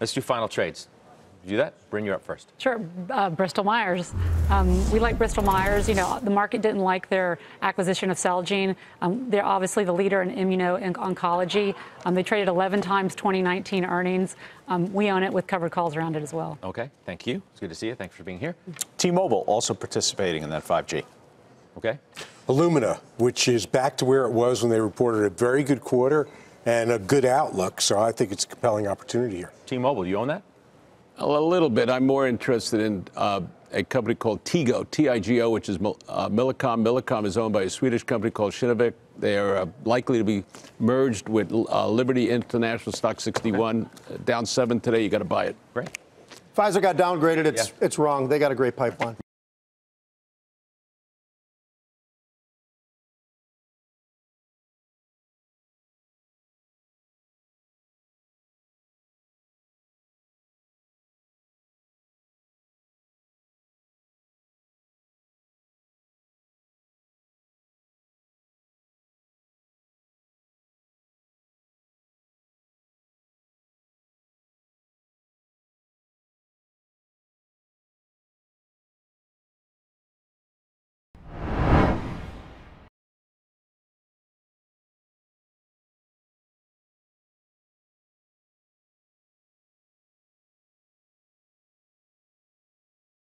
Let's do final trades. Do that? Bring you up first. Sure, uh, Bristol Myers. Um, we like Bristol Myers. You know, the market didn't like their acquisition of Celgene. Um, they're obviously the leader in immuno-oncology. Um, they traded 11 times 2019 earnings. Um, we own it with covered calls around it as well. Okay, thank you. It's good to see you. Thanks for being here. T-Mobile also participating in that 5G. Okay. Illumina, which is back to where it was when they reported a very good quarter and a good outlook. So I think it's a compelling opportunity here. T-Mobile, you own that? A little bit. I'm more interested in uh, a company called Tigo, T-I-G-O, which is uh, Millicom. Millicom is owned by a Swedish company called Kinnevik. They are uh, likely to be merged with uh, Liberty International Stock 61, down seven today. You got to buy it. Great. Pfizer got downgraded. It's Yeah. it's wrong. They got a great pipeline.